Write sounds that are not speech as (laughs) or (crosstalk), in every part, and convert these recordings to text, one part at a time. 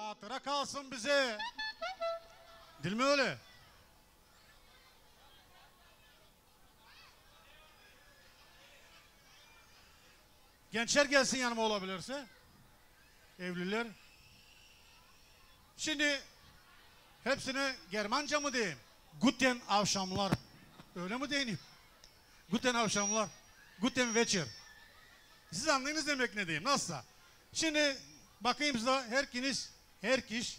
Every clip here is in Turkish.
Hatıra kalsın bize. Değil mi öyle? Gençler gelsin yanıma olabilirse. Evliler. Şimdi hepsine Germanca mı diyeyim? Guten akşamlar. Öyle mi diyeyim? Guten akşamlar. Guten Večer. Siz anlayınız demek ne diyeyim? Nasılsa. Şimdi bakayım size herkiniz, her kişi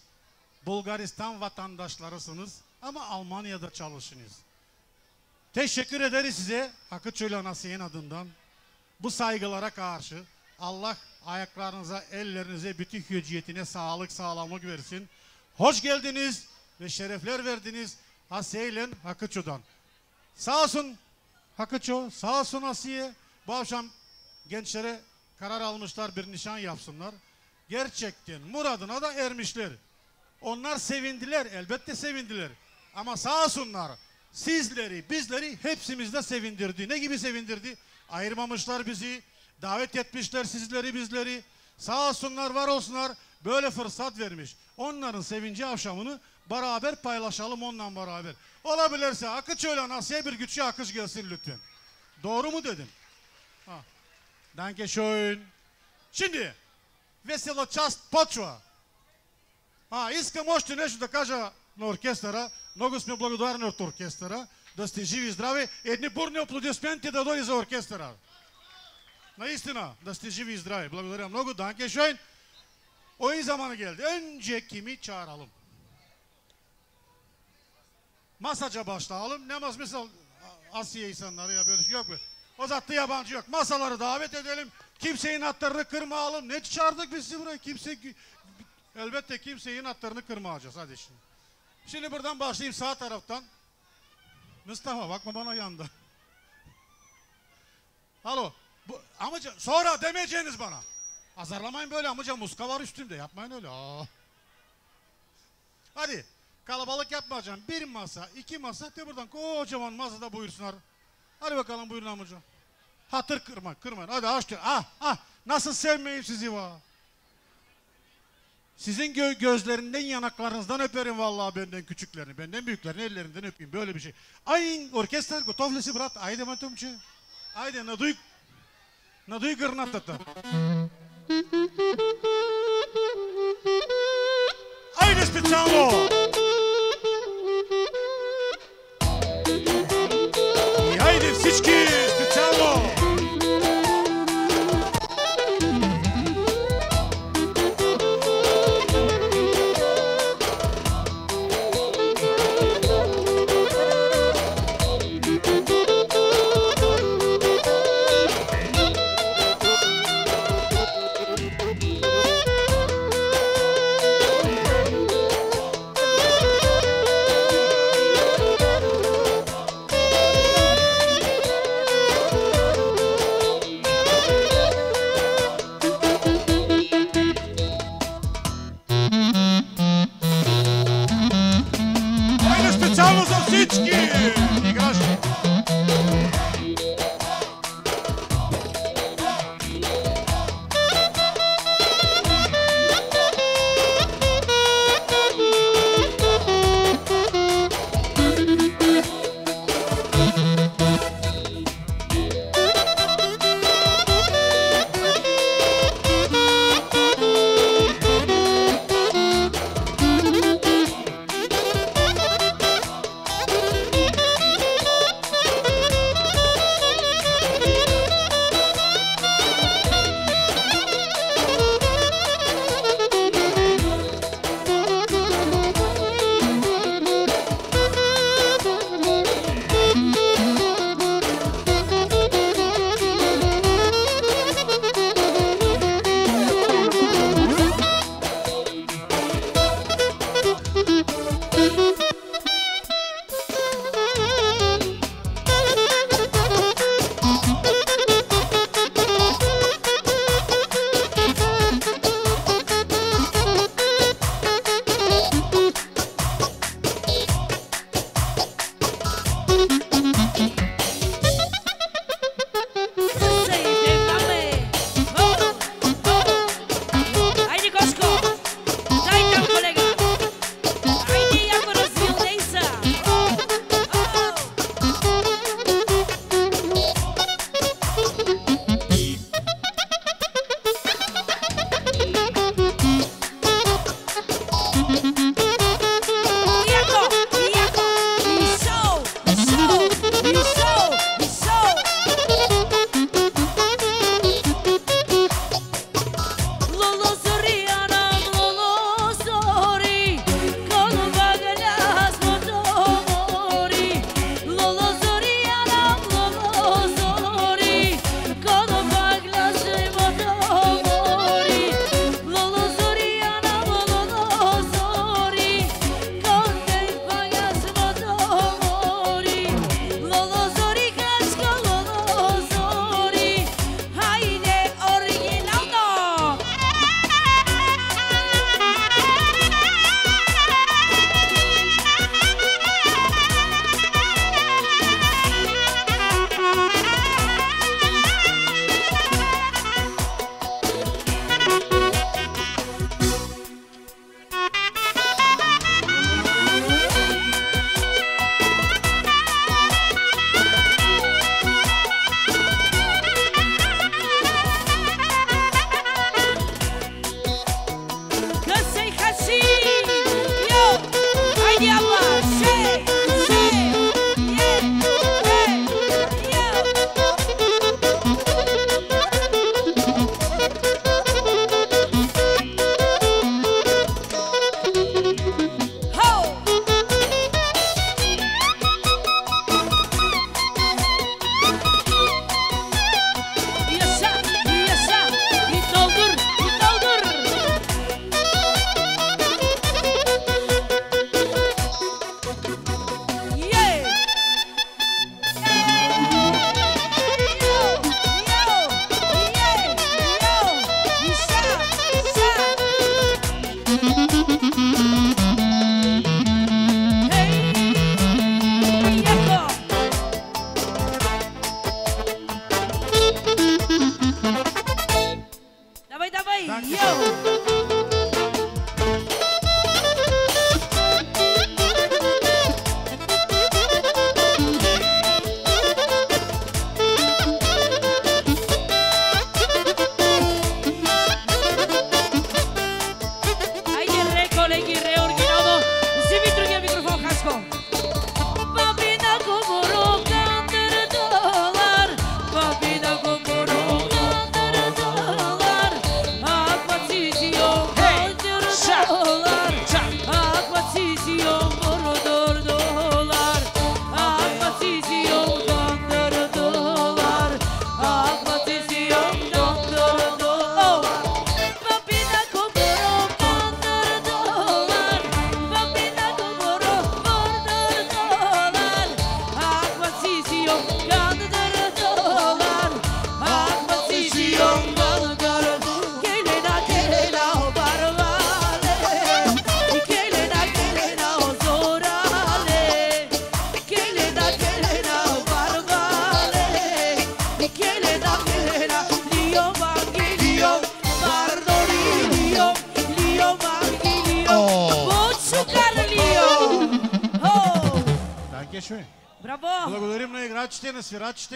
Bulgaristan vatandaşlarısınız ama Almanya'da çalışınız. Teşekkür ederiz size Hakkı Çöl Nasiyen adından. Bu saygılara karşı Allah ayaklarınıza, ellerinize, bütün hücciyetine sağlık, sağlamlık versin. Hoş geldiniz ve şerefler verdiniz Asiye'yle Hakkıço'dan. Sağ olsun Hakkıço, sağ olsun Asiye. Bu akşam gençlere karar almışlar bir nişan yapsınlar. Gerçekten muradına da ermişler. Onlar sevindiler, elbette sevindiler. Ama sağ olsunlar sizleri, bizleri hepsimiz de sevindirdi. Ne gibi sevindirdi? Ayırmamışlar bizi, davet etmişler sizleri, bizleri. Sağ olsunlar, var olsunlar böyle fırsat vermiş. Onların sevinci akşamını beraber paylaşalım onunla beraber. Olabilirse akış öyle Asiye bir güçlü akış gelsin lütfen. Doğru mu dedim? Ha. Danke schön. Şimdi, veselo част почва. А, искам още нещо да кажа на оркестъра. Много сме благодарни от оркестъра. Да сте живи и здрави. Едни бурни аплодисменти да дойде за оркестъра. Наистина, да сте живи и здрави. Благодаря много. Данке Шойн. Oyun zamanı geldi. Önce kimi çağıralım? Masaca başlayalım. Ne mas misal Asya insanları ya böyle şey yok mu? O zattı yabancı yok. Masaları davet edelim. Kimseyin hatlarını kırmayalım. Ne çağırdık biz sizi buraya? Kimse elbette kimseyin hatlarını kırmayacağız. Hadi şimdi. Şimdi buradan başlayayım sağ taraftan. Mustafa bakma bana yanda. Alo. Bu, amca sonra demeyeceğiniz bana. Azarlamayın böyle amca muska var üstümde. Yapmayın öyle. Aa. Hadi kalabalık yapmayacağım. Bir masa, iki masa de buradan kocaman masada buyursunlar. Hadi bakalım buyurun amca. Hatır kırma, kırmayın. Hadi açtı. Ah, ah. Nasıl sevmeyeyim sizi va. Sizin gö gözlerinden yanaklarınızdan öperim vallahi benden küçüklerini, benden büyüklerini ellerinden öpeyim böyle bir şey. Ай, оркестър, готов ли си, брат? Айде, ме тумче. Айде, надуй, надуй гърнатата. Айде специално!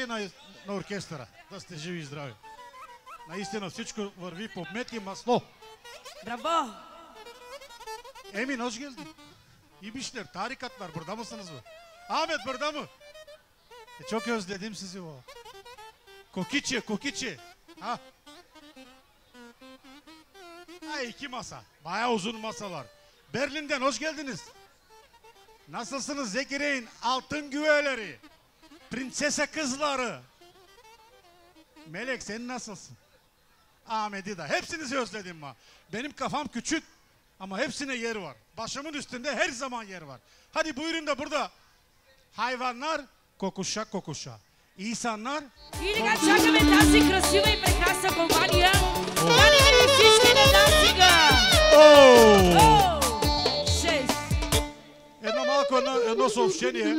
и на, на оркестъра. Да сте живи и здрави. Наистина всичко върви по мет и масло. Браво! Еми, hoş geldin. İyi işler, tarikatlar. Burada mısınız mı? Ahmet burada mı? E, çok özledim sizi o. Kokiçi, kokiçi. Ha? Ha iki masa. Baya uzun masalar. Berlin'den hoş geldiniz. Nasılsınız Zekire'in altın güveleri? Prinsese kızları. Melek sen nasılsın? Ahmet'i de. Hepsinizi özledim ha. Benim kafam küçük ama hepsine yer var. Başımın üstünde her zaman yer var. Hadi buyurun da burada. Hayvanlar kokuşa kokuşa. İnsanlar И така чакаме тази красива и прекрасна компания. Каним ви всички на дансинга! Oo! О! Шест! Едно малко едно, едно съобщение.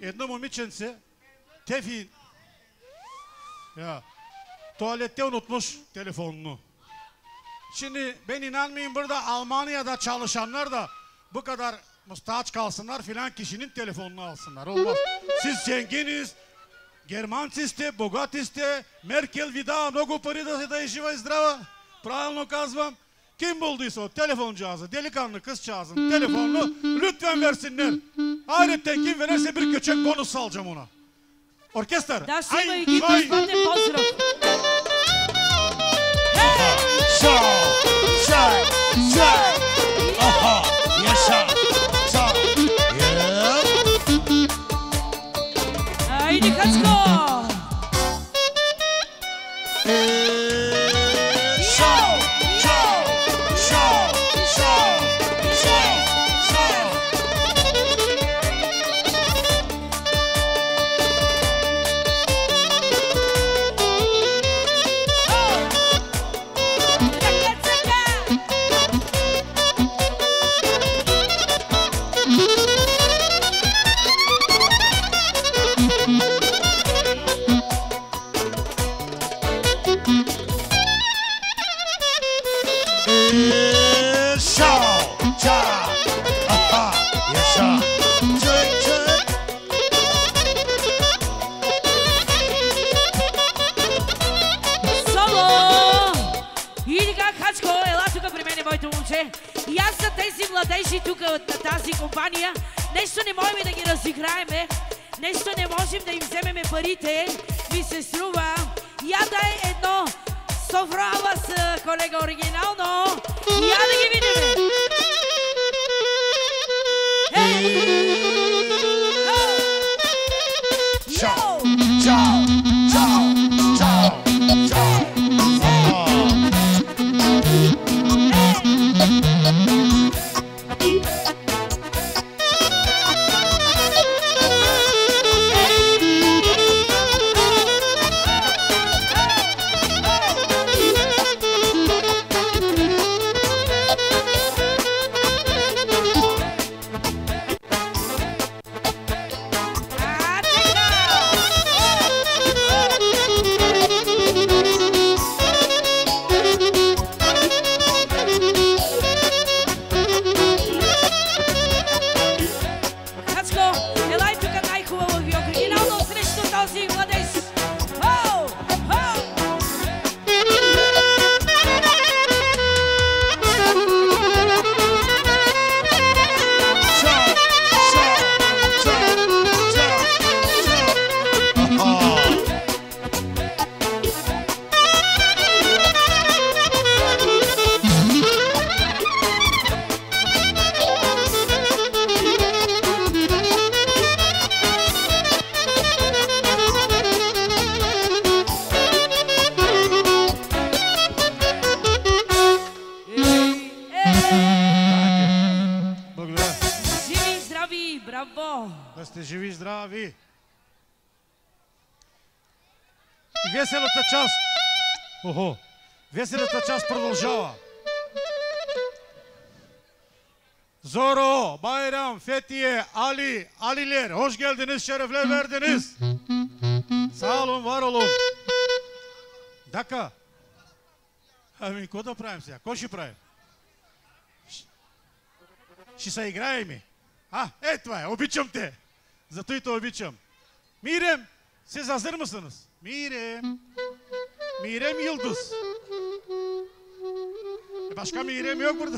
Едно момиченце, Тефи, ya, tuvalette unutmuş telefonunu. Şimdi ben inanmayayım burada Almanya'da çalışanlar da bu kadar mustaç kalsınlar filan kişinin telefonunu alsınlar. Olmaz. Siz zenginiz, Германци сте, богати сте, Меркел ви дава много пари да, да е жива и здрава. Правилно казвам. kim bulduysa o telefoncağızı, delikanlı kızcağızın telefonunu lütfen versinler. Aletten kim verirse bir köçek bonus salacağım ona. Orkestra. Das sind wir gegen das Hey! Schau! Schau! Schau! Aha! Ja, schau! Schau! Ja! Eine Katzko! От тази компания, нещо не можем да ги разиграеме, нещо не можем да им вземеме парите, ми се струва. Я дай едно соврала с колега оригинално. Я да ги видим. Şao, şerefler verdiniz. Sağ olun, var olun. Dakika. Ами, ко да правим сега? Ко ще правим? Ще се играем и. А, е, това е, обичам те. Зато и те обичам. Мирем, се зазърма с нас. Мирем. Мирем Yıldız. E başka Mirem yok burada.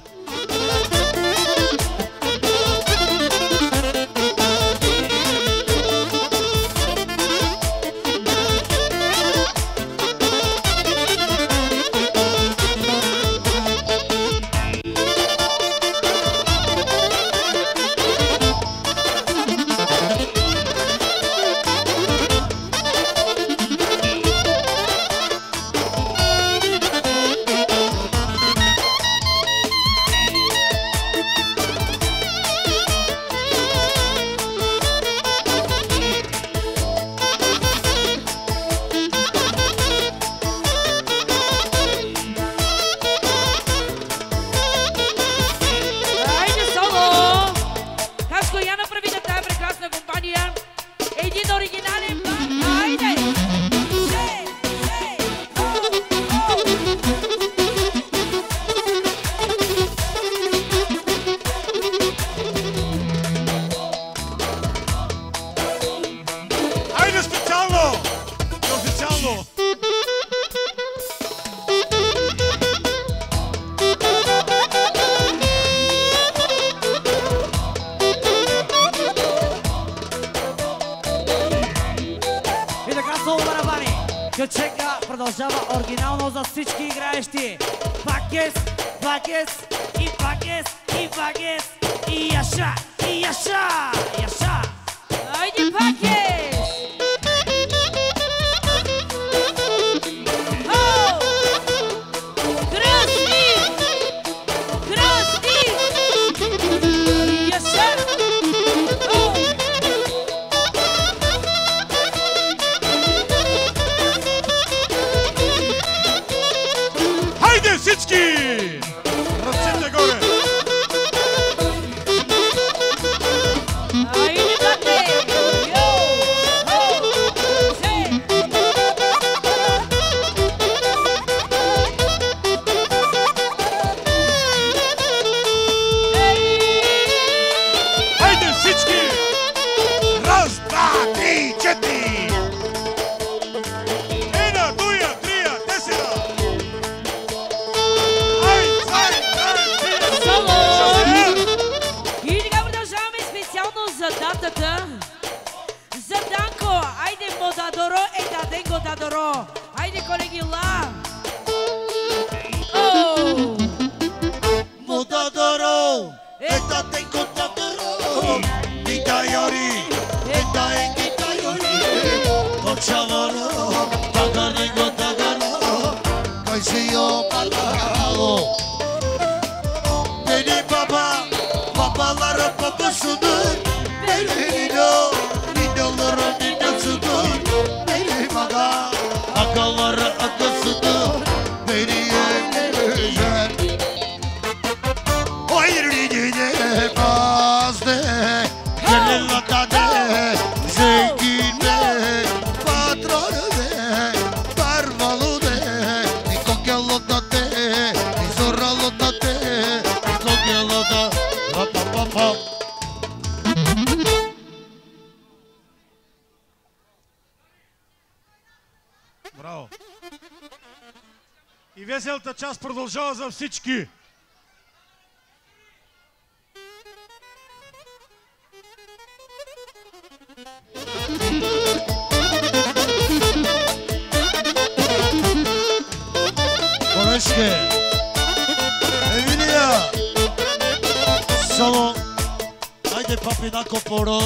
shot, yeah, shot. Браво! И веселата част продължава за всички! por.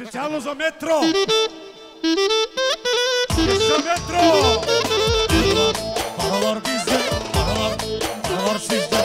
Křičalo za metro! Ještě metro! Paralar bizde, paralar, paralar sizde.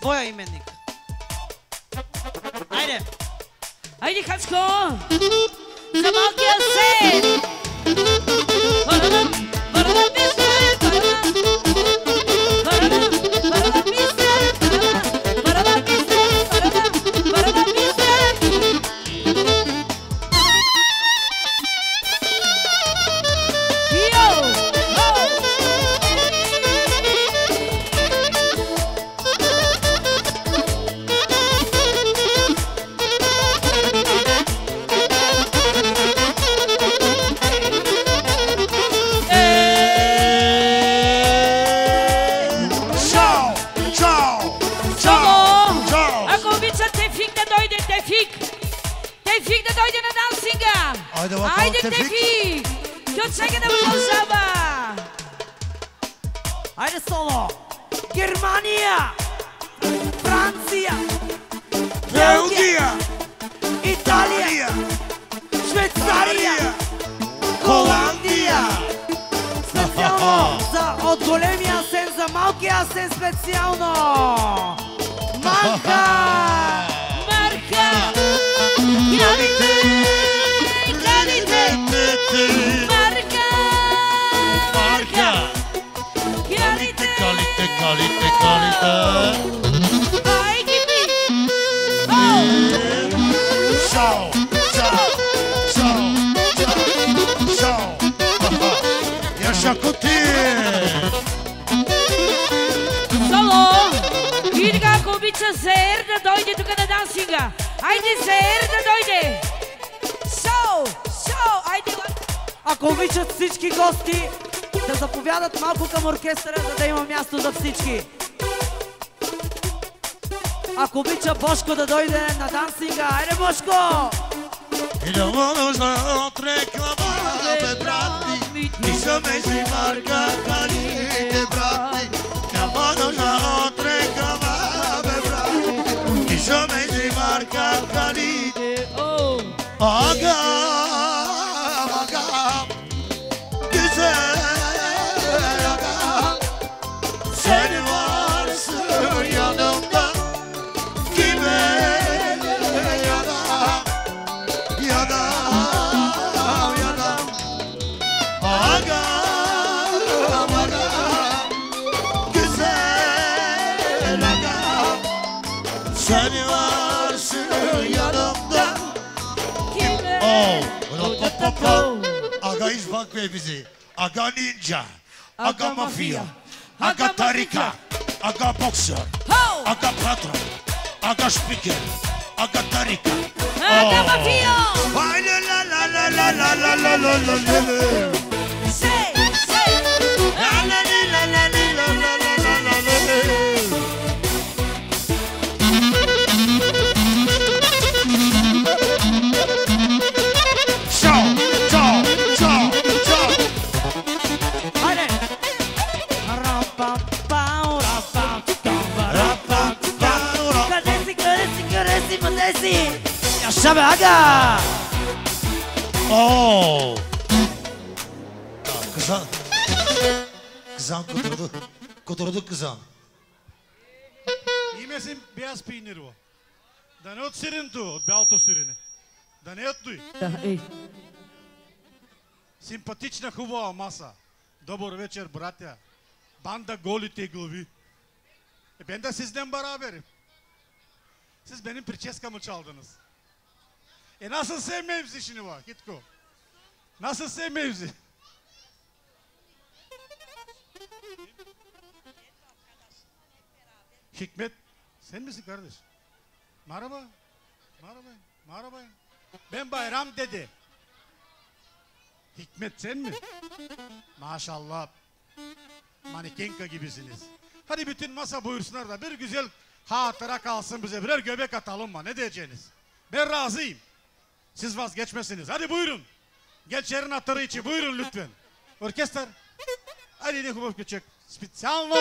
Dvoja imenika. Ajde. Ajde, Hacko. Za Balkan 7. заповядат малко към оркестъра, за да има място за всички. Ако обича Бошко да дойде на дансинга, айде Бошко! И да му нужна от реклама, брат ми, ти е са мези марка, каните, брат няма да му нужна от реклама, брат ми, ти са мези марка, каните, ага! Aga İzbak Bey bizi. Aga Ninja. Aga Mafya. Aga Tarika. Aga. Ho! Aga Patron. Aga Spiker. Aga Tarika. Aga Mafia! La la la la la la la la la la la la. Say! Say! La la la la la Casi ya sabe acá. Oo. Tamam kızan. Kızan kuturdu. Kuturduk kızan. Yemesin beyaz peynir bu. Da ne ot serin tu, balto serini. Da ne ot duy. Симпатична хубава маса. Добър вечер, братя. Банда голите глави. Е, бен да си с ден барабери. Siz benim Pirçeskam'ı çaldınız. E nasıl sevmeyim sizi şimdi bak Gitko. Nasıl sevmeyim sizi? Hikmet sen misin kardeş? Merhaba. Merhaba. Merhaba. Ben Bayram dedi. Hikmet sen mi? Maşallah. Manikenka gibisiniz. Hadi bütün masa buyursunlar da bir güzel Hatıra kalsın bize birer göbek atalım mı? Ne diyeceğiniz? Ben razıyım. Siz vazgeçmesiniz. Hadi buyurun. Geçerin hatırı içi. Buyurun lütfen. Orkester. Hadi ne kubuk küçük. Spitsalvo.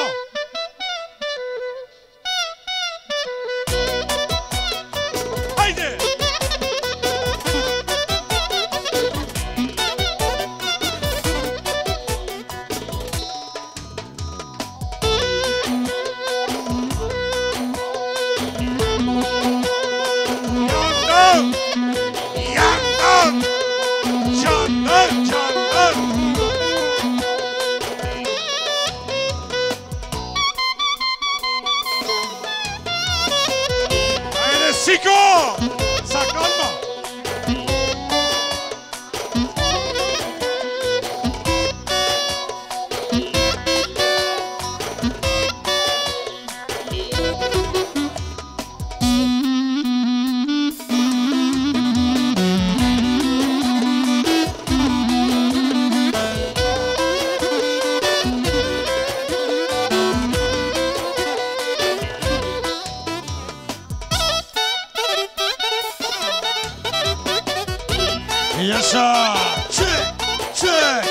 Yes, sir. Check, check.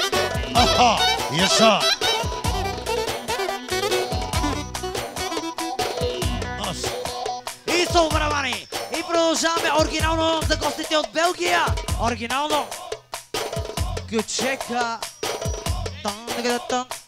Aha. Yes, sir. И со бравани. И продължаваме оригинално за гостите от Белгия. Оригинално. Good check. Тан, тан, тан.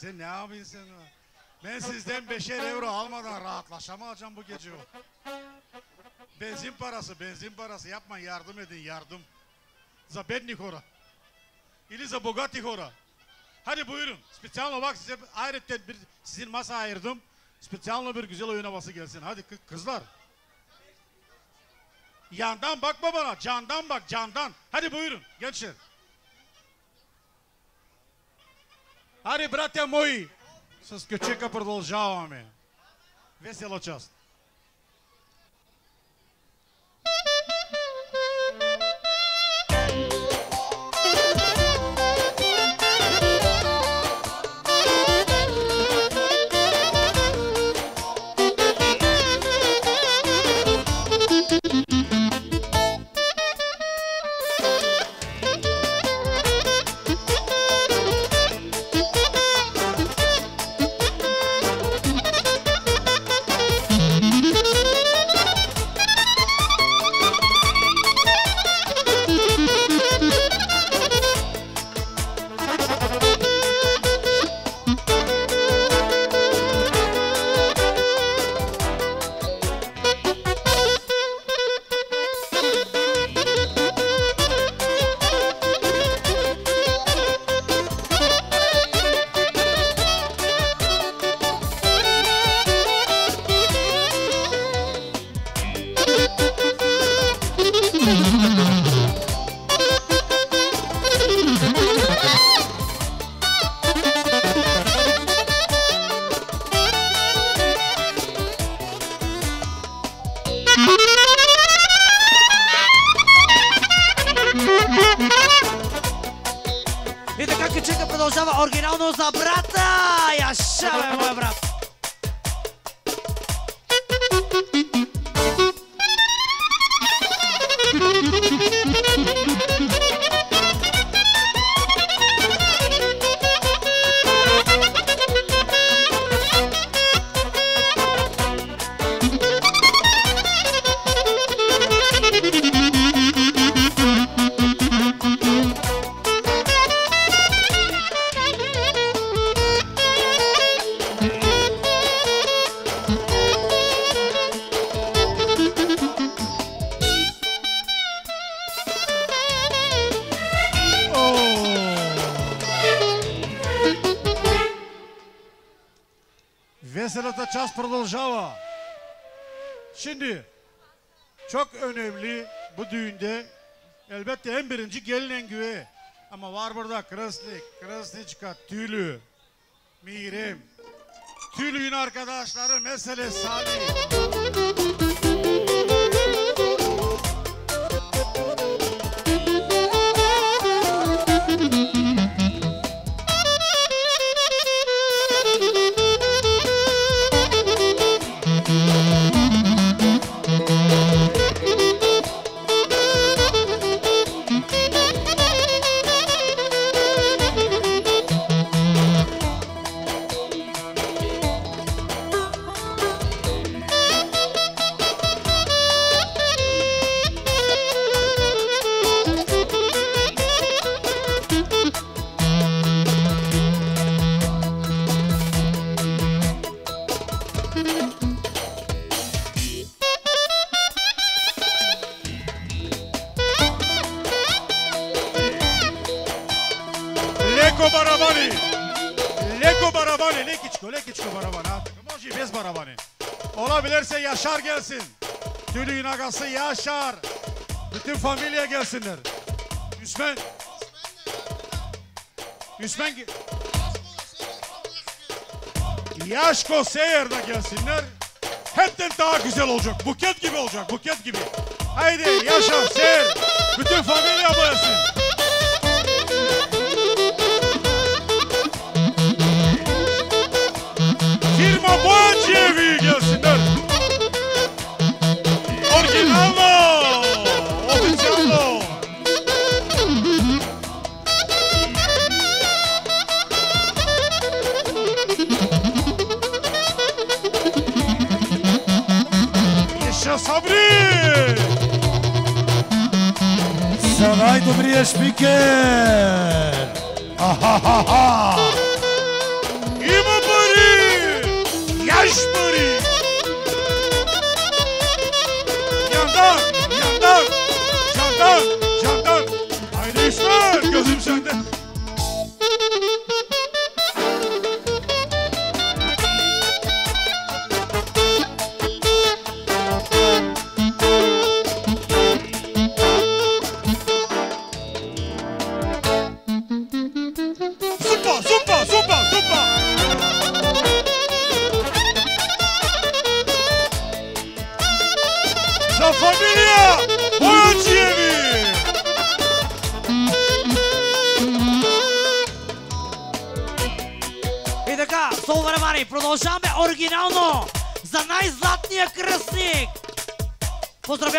Sen ne yapıyorsun sen? Ben sizden beşer euro almadan rahatlaşamayacağım bu gece. Benzin parası, benzin parası yapma yardım edin yardım. Za bednik ora. İli za bogatih ora. Hadi buyurun. Spesyalno bak size ayrıca bir sizin masa ayırdım. Spesyalno bir güzel oyun havası gelsin. Hadi kı- kızlar. Yandan bakma bana. Candan bak candan. Hadi buyurun gençler. Ари, братя мои! С кючека продължаваме. Весела част. Oryginalną za brata! Ja szalę, mój brat! Elbette en birinci gelinen güve. Ama var burada Krasnik, Krasniçka, Tülü, Mirem. Tülü'nün arkadaşları mesele Salih. барабани! Леко барабани! Лекичко, лекичко барабani. Artık Može i bez barabani. Olabilirse Yaşar gelsin. Tülüğün agası Yaşar. Bütün familya gelsinler. Üsmen. Üsmen. ge- Yaşko Seyer da gelsinler. Hepten daha güzel olacak. Buket gibi olacak. Buket gibi. Haydi Yaşar Seyer. Bütün familya Yabancı gelsinler. Orijinal mı? Ofisyal mı? Yaşa Sabri! Saray Dobrije Špiker! Ha ha ha ha!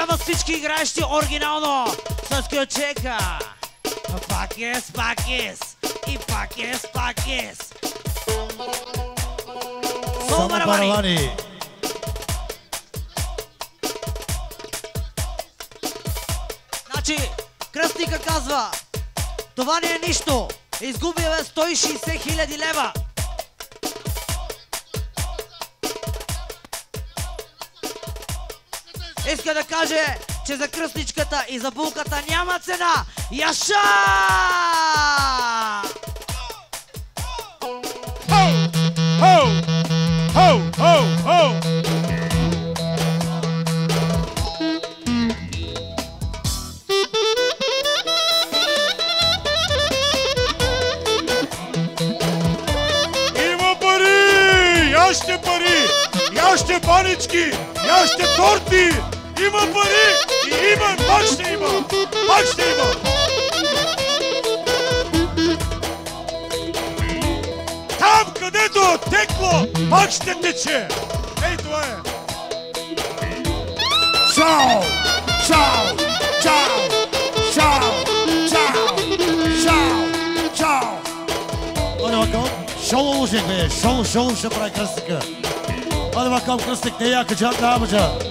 Поздравявам всички играещи оригинално с ключека. Пак е, пак е, и пак е, пак е. Само барабани. барабани! Значи, кръстника казва, това не е нищо. Изгубил е 160 хиляди лева. Иска да каже, че за кръстничката и за булката няма цена. Яша! Ho! Ho! Ho! Ho! Пари! Яще пари! Яще банички! Яще торти! Има пари! И има! Пак ще има! Пак ще има! Там, където е текло, пак ще тече. Ей, това е. Чао! Чао! Чао! Чао! Чао! Be. Şov şov ще прави кръстника. Hadi bakalım кръстник ne yakacak ne yapacak? Ahaha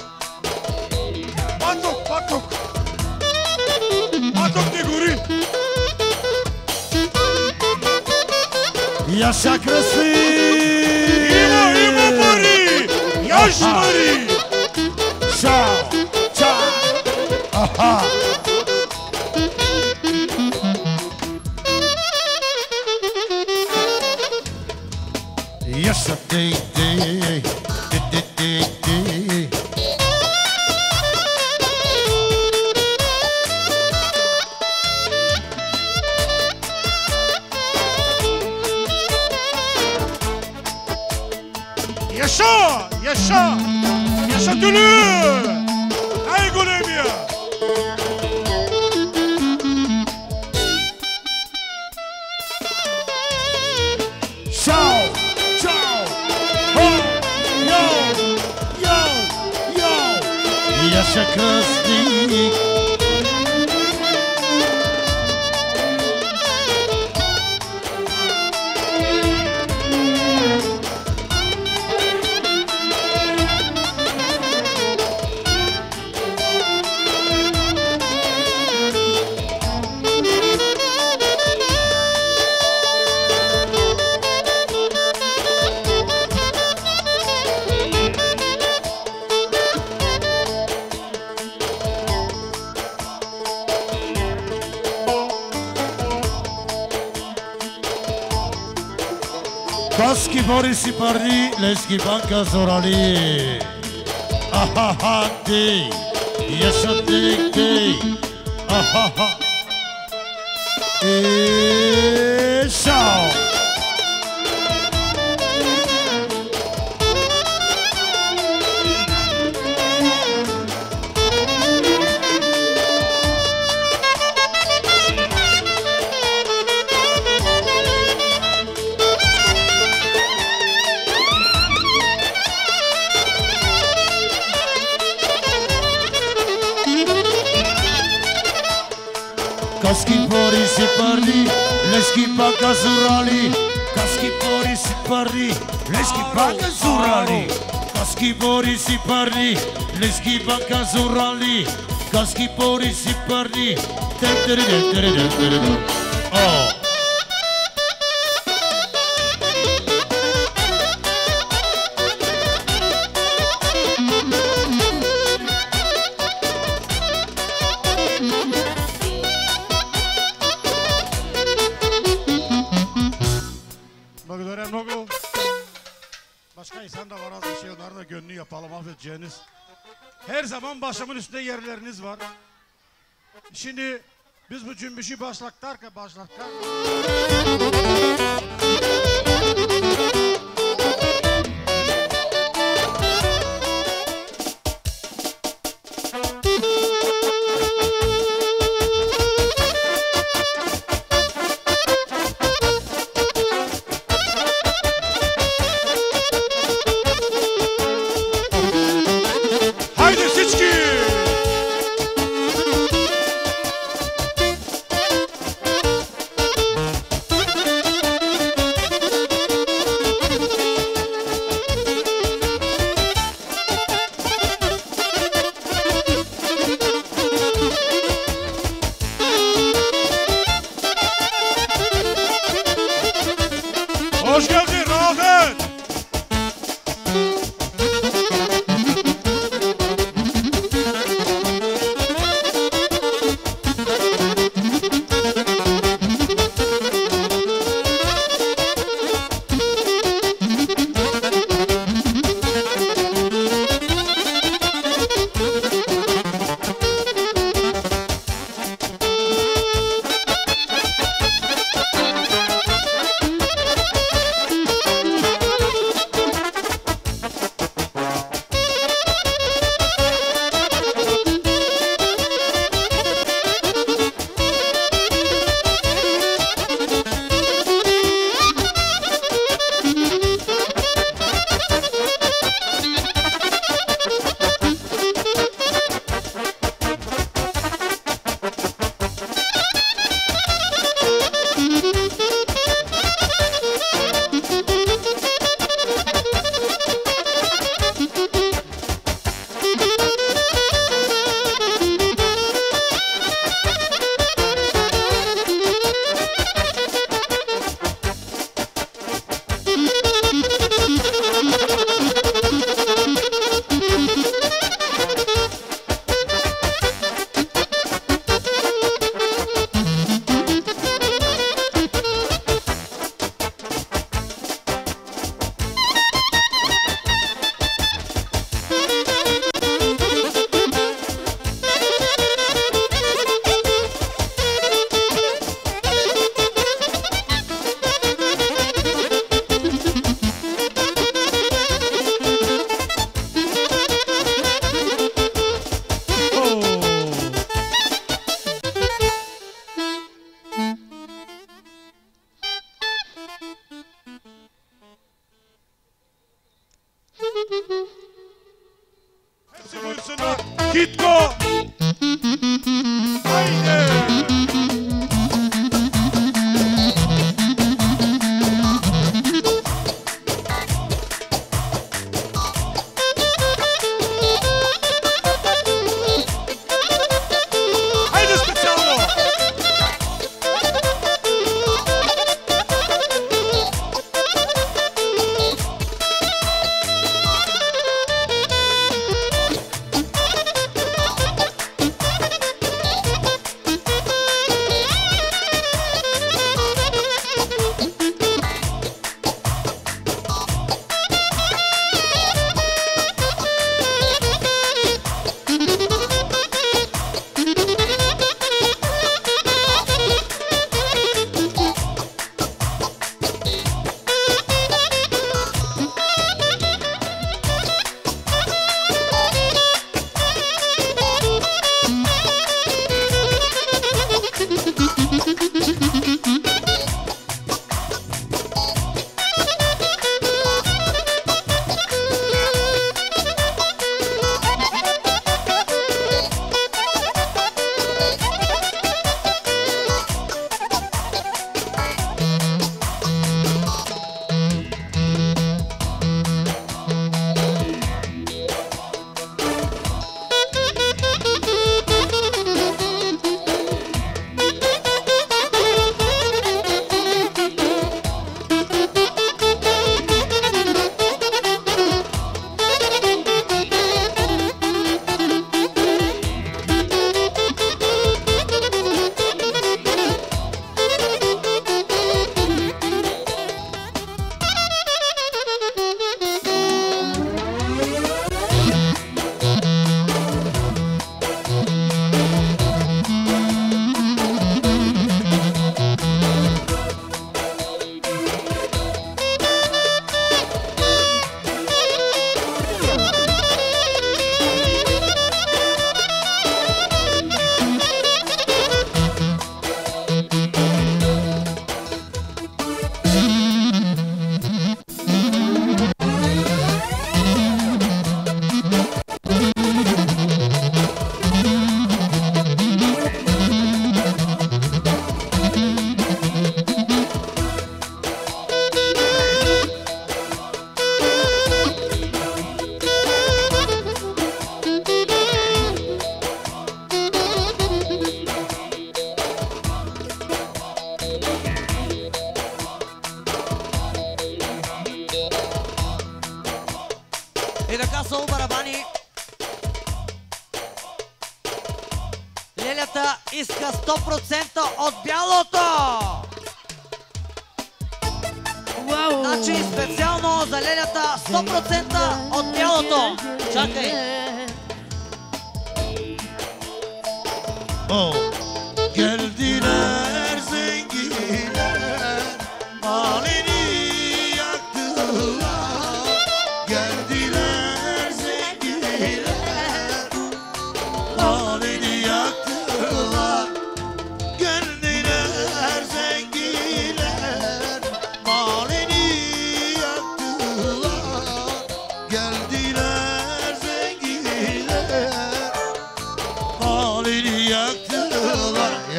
Yaşa Crispy! İmo İmo Mori! Tchau Tchau Ciao! Ciao! Aha! Yes, day, day. Banka ha Ahahati. si parli, le schifa caso rally, caschi pori si parli, oh. Yerleriniz var. Şimdi biz bu cümbüşü başlattık başlattık. personne. Quitte-moi.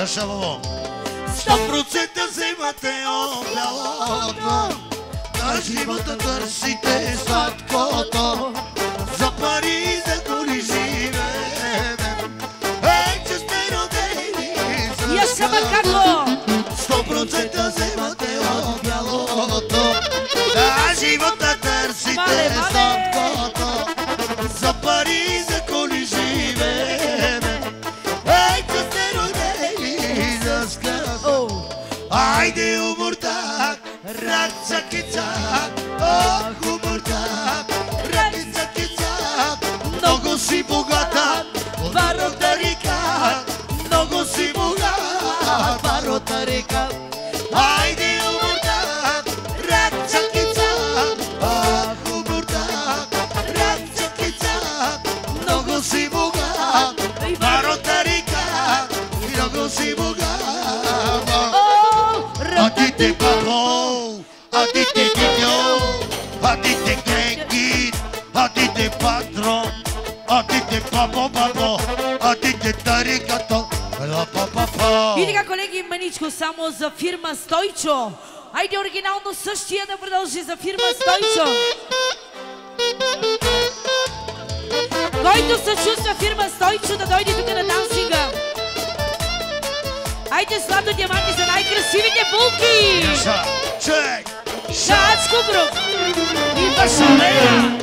Yaşa babam Сто процента вземате от бялото На живота търсите сладкото. За пари за коли живеем. Ей, че сте родени Макако! Сто процента вземате от бялото На живота търсите сладкото. За пари за ratzak itzak, oh humortak, rakitzak itzak, nogo zibugatan, barrotak. Маничко само за фирма Стойчо. Айде оригинално същия да продължи за фирма Стойчо. Който се чувства фирма Стойчо да дойде тук на дансинга. Айде злато диаманти за най-красивите булки. Шачко груп. И Башалена.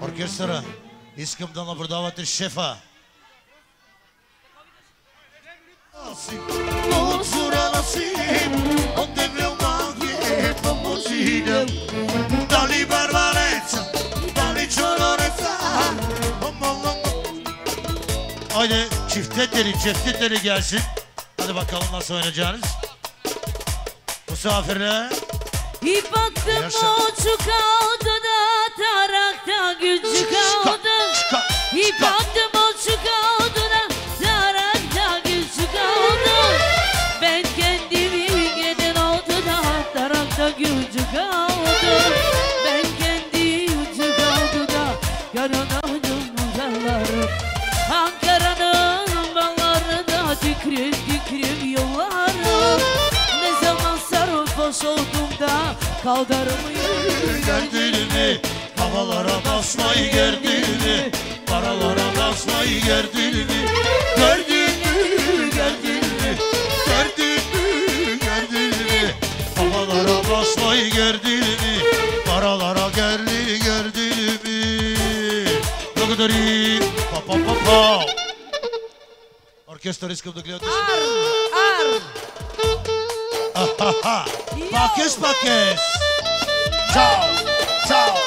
Оркестъра, искам да наблюдавате шефа. Tut zurossi, o deve un manghi, pomocina, dali barbalenza, dali ciolonezza, amalla Haydi çifte teli, çifte teli gelsin. Hadi bakalım nasıl oynayacağınız. Misafirler. И baktım Yaşa. uçu kaldı da tarakta gücü kaldı. çıka. baktım uçu kaldı da tarakta gücü kaldı. Ben kendimi giden oldu da tarakta gücü kaldı. Ben kendi gücü kaldı da yaranadım uzakları. Ankara'nın ballarında tükürüm sarhoş oldum da kaldırmıyor Gerdin mi? Havalara basmayı gerdin mi? Paralara basmayı gerdin mi? Gerdin mi? Gerdin mi? Gerdin mi? Gerdin mi? Havalara basmayı gerdin mi? Paralara gerdi gerdin mi? Благодарим. Pa pa pa pa. Оркестър искам да гледате. ha, ha. Pakis, pakis. Ciao, ciao.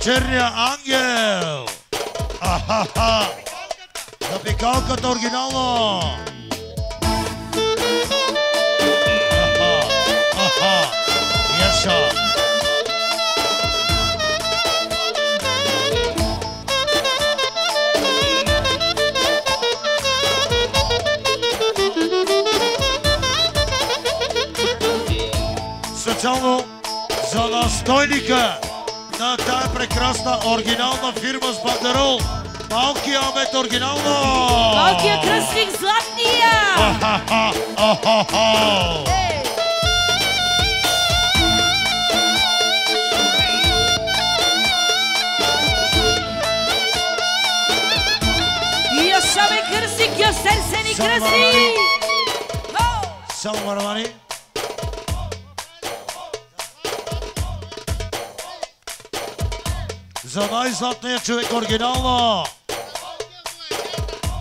Черния ангел. Ахаха. За пикалката оригинално. Аха. Аха. Яша. Специално за настойника на тая прекрасна оригинална фирма с бандерол. Малкия Амет оригинално! Малкия кръстник Златния! Ахаха, ахаха. Ей! Yaşa be kırsık göster seni Sana kırsık. bana. Ho! Само барабани. За най-златния човек оригинално.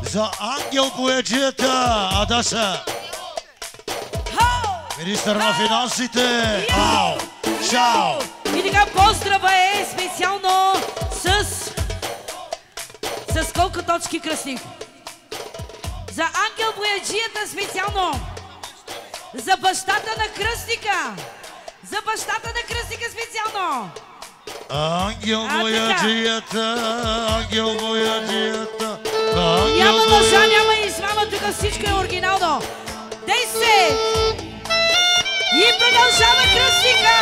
За ангел бояджията Адаса. Ho! Министър на финансите. Ау! Чао! И така поздрава е специално с... С колко точки кръстник? За ангел бояджията специално. За бащата на кръстника. За бащата на кръстника специално. Ангел бояджията, ангел бояджията. Ангел Няма лъжа, няма измама, тук всичко е оригинално. Десет! И продължава кръстника!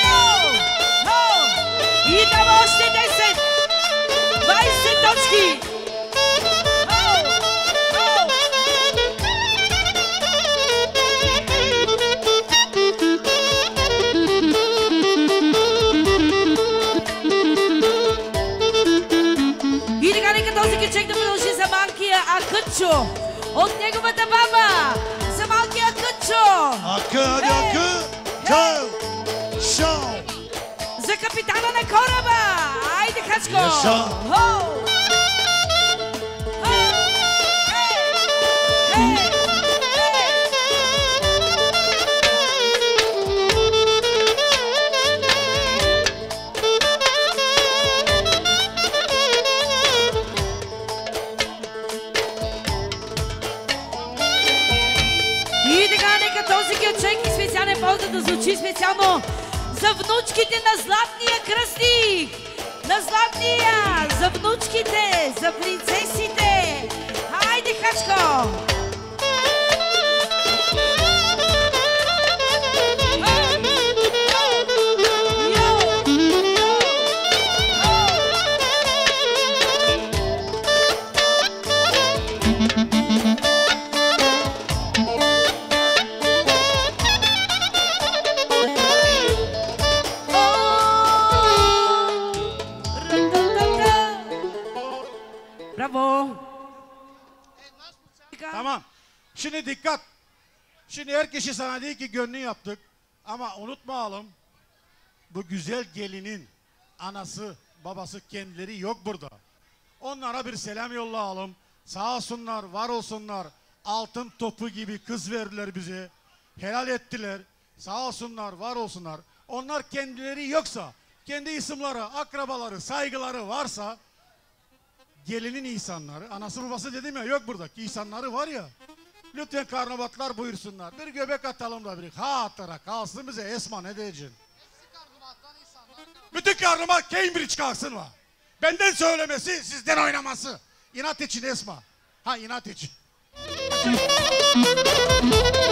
Йо! Хо! И дава още 10! 20 точки! От неговата баба. За малкия Акъчо. Акъ, акъ, чао! Шао! За капитана на кораба. Айде, Хачко. Яша. Да звучи специално за внучките на Златния кръстник! На Златния! За внучките! За принцесите! Хайде, Хачко! Her kişi sana değil ki gönlü yaptık. Ama unutmayalım. Bu güzel gelinin anası, babası kendileri yok burada. Onlara bir selam yollayalım. Sağ olsunlar, var olsunlar. Altın topu gibi kız verdiler bize. Helal ettiler. Sağ olsunlar, var olsunlar. Onlar kendileri yoksa, kendi isimleri, akrabaları, saygıları varsa gelinin insanları, anası babası dedim ya yok buradaki insanları var ya. Lütfen karnabatlar buyursunlar. Bir göbek atalım da bir hatıra kalsın bize Esma ne diyeceksin? Bütün karnabat Cambridge kalsın var. Benden söylemesi sizden oynaması. İnat için Esma. Ha inat için. (laughs)